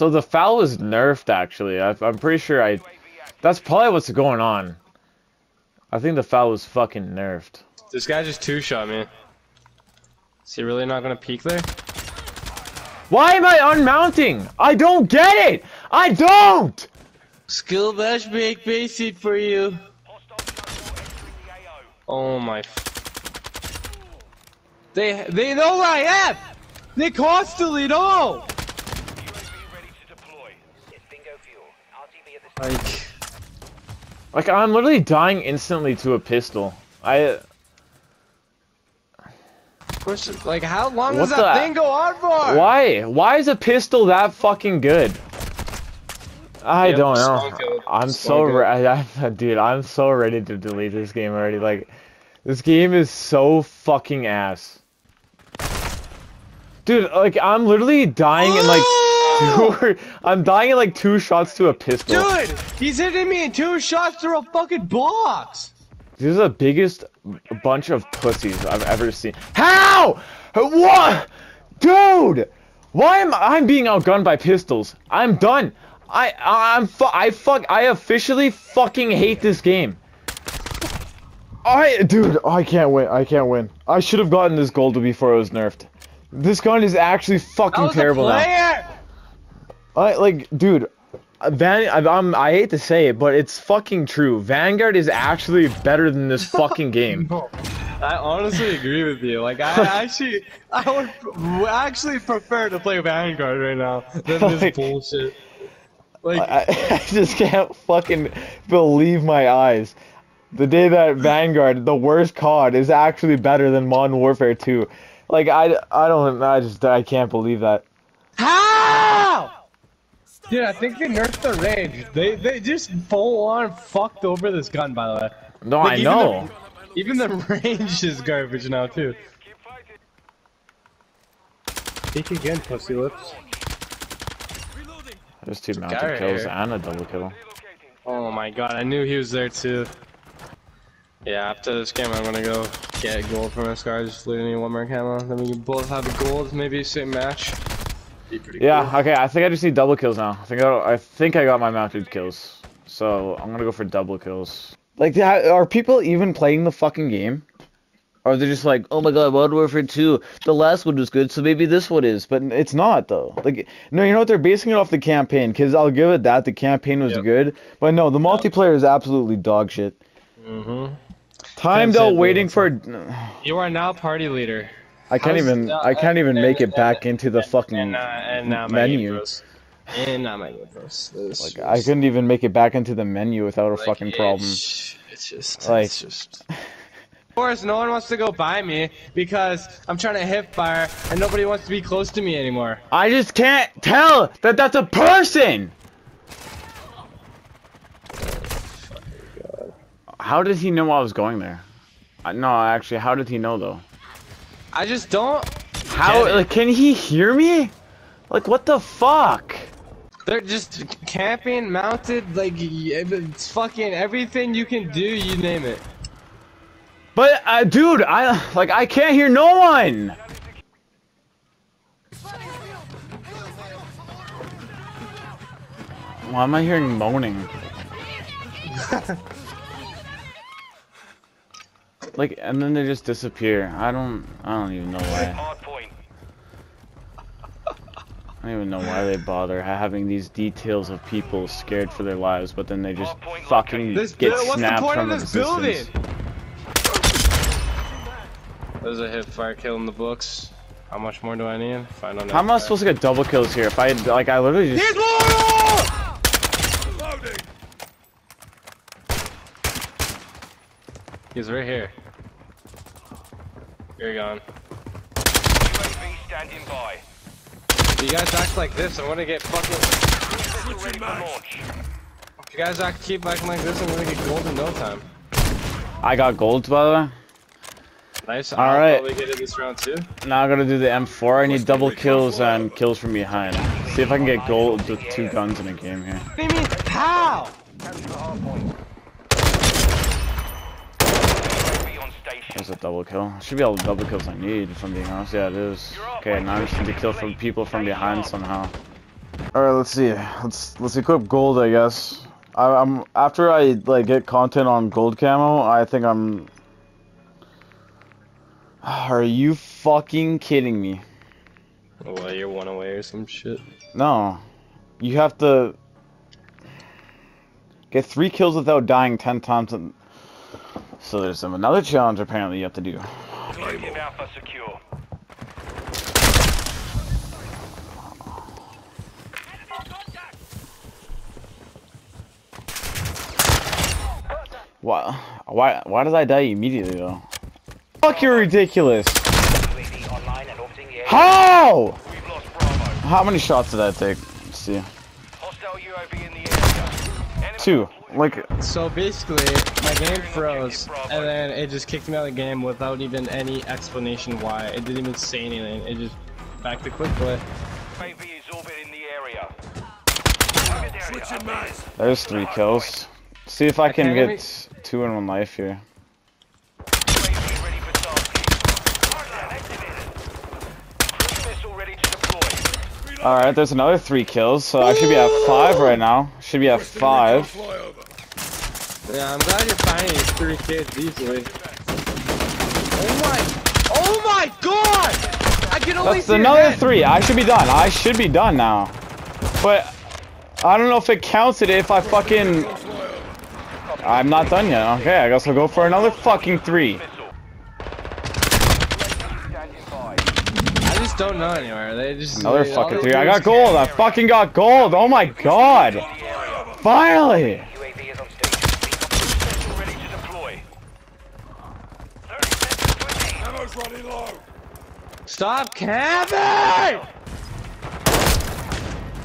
So the foul was nerfed, actually. I, I'm pretty sure I... That's probably what's going on. I think the foul was fucking nerfed. This guy just two-shot me. Is he really not gonna peek there? Why am I unmounting? I don't get it! I don't! Skill bash make basic for you. Oh my. They they know where I am. They constantly know. Like, Like, I'm literally dying instantly to a pistol. I... push, like how long What does that the- thing go on for? Why? Why is a pistol that fucking good? I Yep, don't know. kill. I'm so Spawn kill. re- I, I, dude. I'm so ready to delete this game already. Like, this game is so fucking ass. Dude, like I'm literally dying in like ah! I'm dying in like two shots to a pistol. Dude, he's hitting me in two shots through a fucking box. These are the biggest bunch of pussies I've ever seen. How? What? Dude! Why am I I'm being outgunned by pistols? I'm done. I I'm fu I fuck I officially fucking hate this game. I dude, I can't win. I can't win. I should have gotten this gold before it was nerfed. This gun is actually fucking terrible now. Player. I like, dude. Van, I, I'm, I hate to say it, but it's fucking true. Vanguard is actually better than this fucking game. I honestly agree with you. Like, I actually, I would pr- actually prefer to play Vanguard right now than this Like- bullshit. Like, I, I just can't fucking believe my eyes. The day that Vanguard, the worst COD, is actually better than Modern Warfare 2. Like I, I don't, I just, I can't believe that. how? Dude, I think they nerfed the range. They they just full on fucked over this gun. By the way, No, Like, I even know. the- even the range is garbage now too. Speak again, pussy lips. There's two mounted right kills here. and a double kill. Oh my god, I knew he was there too. Yeah, after this game, I'm gonna go get gold from this guy. Just literally one more camo. Then we can both have gold, maybe same match. Be pretty Yeah, cool. okay. I think I just need double kills now. I think I, I think I got my mounted kills. So I'm gonna go for double kills. Like, are people even playing the fucking game? Or they're just like, oh my god, Modern Warfare 2, the last one was good, so maybe this one is. But it's not, though. Like, no, you know what? They're basing it off the campaign, because I'll give it that. The campaign was Yep. good. But no, the multiplayer is absolutely dog shit. Mm-hmm. Timed That's out waiting for. You are now party leader. I can't How's even. the- I can't even and- make it and- back into the and- fucking and, uh, and now menu. And now my game froze. This Like, I couldn't even make it back into the menu without a like, fucking problem. It's, it's just. Like- it's just. Of course, no one wants to go by me because I'm trying to hip fire and nobody wants to be close to me anymore. I just can't tell that that's a person. How did he know I was going there? Uh, no, actually, how did he know though? I just don't. How? Like, can he hear me? Like, what the fuck? They're just camping, mounted, like it's fucking everything you can do. You name it. But, uh, dude, I like I can't hear no one. Why am I hearing moaning? like, and then they just disappear. I don't, I don't even know why. I don't even know why they bother having these details of people scared for their lives, but then they just fucking This get what's the snapped point from of this building? existence. There's a hip fire kill in the books. How much more do I need? Find on How am I supposed to get double kills here if I like I literally just He's loyal! He's right here. You're gone. UAV standing by. If you guys act like this, I'm gonna get fucking. Ready for launch. If you guys act keep acting like this, I'm gonna get gold in no time. I got gold by the way. Nice. All I'll right. probably get it this round too. Now I'm gonna do the M4. I need double kills and kills from behind. See if I can get gold with two guns in a game here. What do you mean? How? Capture the hard point. UAV on station. There's a double kill. Should be all the double kills I need, if I'm being honest. Yeah, it is. Okay, now I just need to kill from people from behind somehow. All right, let's see. Let's let's equip gold, I guess. I, I'm after I like get content on gold camo. I think I'm. Are you fucking kidding me? Oh, well, you're one away or some shit. No, you have to get three kills without dying ten times. And... So there's some another challenge apparently you have to do. Objective Alpha secure. Why? Why? Why did I die immediately though? Fuck, you're ridiculous. UAV online and orbiting the area. How? We've lost Bravo. How many shots did I take? Let's see. Hostile UAV in the area. Enemy Two. Like, So basically, my game froze, and then it just kicked me out of the game without even any explanation why. It didn't even say anything. It just back to quick play. UAV is orbiting the area. Target area. updated. there's three kills. See if I can can't get two in one life here. UAV ready for tasking. Hardline activated. Cruise missile ready to deploy. All right, there's another three kills, so I should be at five right now. Should be at five. Yeah, I'm glad you're finding these three kids easily. Oh my! Oh my god! I can only That's see another head. three. I should be done. I should be done now. But I don't know if it counts it if I fucking. I'm not done yet. Okay, I guess I'll go for another fucking three. Missile. UAV standing by. I just don't know anywhere. They just Another they- fucking they three. I got gold. I fucking got gold. Oh my god. The. Finally. UAV is on station. Cruise missile ready to deploy. 30 seconds to indeed. Stop camping!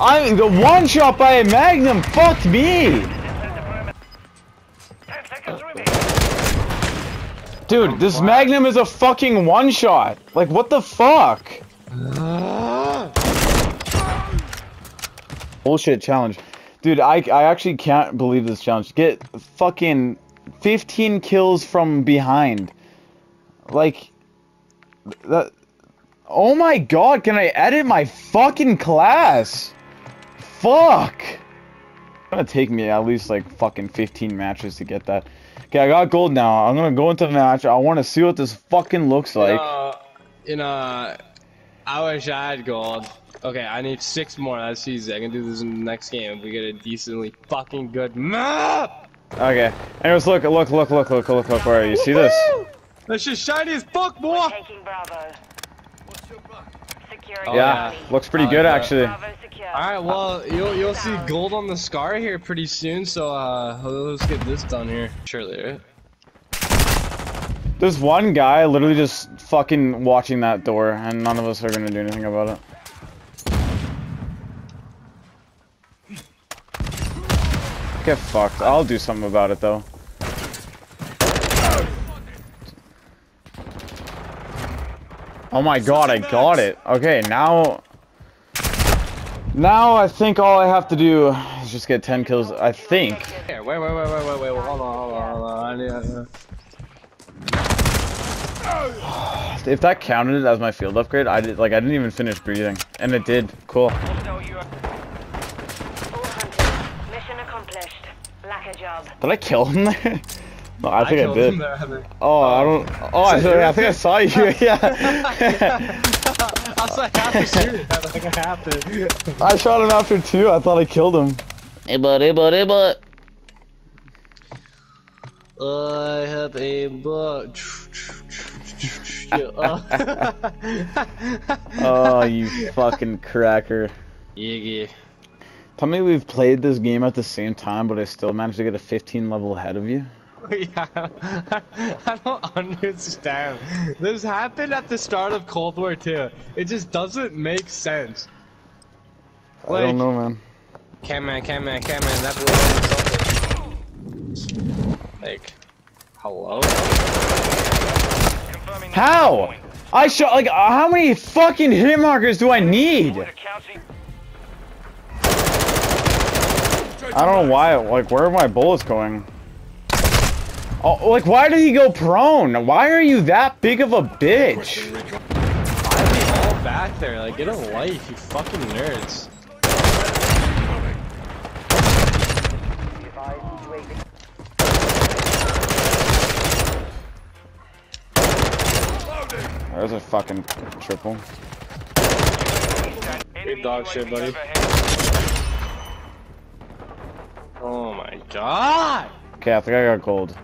I'm the one shot by a magnum fucked me. 10 seconds remaining. Dude, this magnum is a fucking one shot. Like what the fuck? Bullshit challenge. Dude, I, I actually can't believe this challenge. Get fucking 15 kills from behind. Like, that. Oh my god, can I edit my fucking class? Fuck. It's gonna take me at least like fucking 15 matches to get that. Okay, I got gold now. I'm gonna go into the match. I wanna see what this fucking looks like. Uh, in uh, I wish I had gold. Okay, I need six more. That's easy. I can do this in the next game if we get a decently fucking good map. Okay. Anyways, look, look, look, look, look, look, look, where are you? See this? That's just shiny as fuck, boy. Taking Bravo. Securing Oh, yeah, Charlie. looks pretty I good like that. actually. All right, well, you'll you'll see gold on the scar here pretty soon. So uh, let's get this done here. Surely, right? There's one guy literally just fucking watching that door, and none of us are gonna do anything about it. Get fucked. I'll do something about it though. Oh my god, I got it. Okay, now... Now I think all I have to do is just get 10 kills, I think. Wait, wait, wait, wait, wait, wait. Hold on, hold on, hold on. I need, If that counted as my field upgrade, I did like I didn't even finish breathing, and it did. Cool. All. Mission accomplished. Lack a job. Did I kill him there? no, I think I, killed did. him there, Oh, I don't. Oh, I, So I think I saw you. Yeah. I was like, I have shoot. I think I have to. I shot him after two. I thought I killed him. Hey, bud. Hey, bud. Hey, bud. I have a butt. Oh, you fucking cracker. Yiggy. Tell me we've played this game at the same time, but I still managed to get a 15 level ahead of you. Yeah, I don't understand. This happened at the start of Cold War too. It just doesn't make sense. I don't know, man. Cam man, cam man, cam man, that blew up Like, hello? Confirming How? I shot like uh, how many fucking hit markers do I need? I don't know why. Like, where are my bullets going? Oh, like, why did he go prone? Why are you that big of a bitch? Why are they all back there? Like, get a life, you fucking nerds. There's a fucking triple. Enemy dog shit, buddy. Oh my god! Okay, I think I got gold.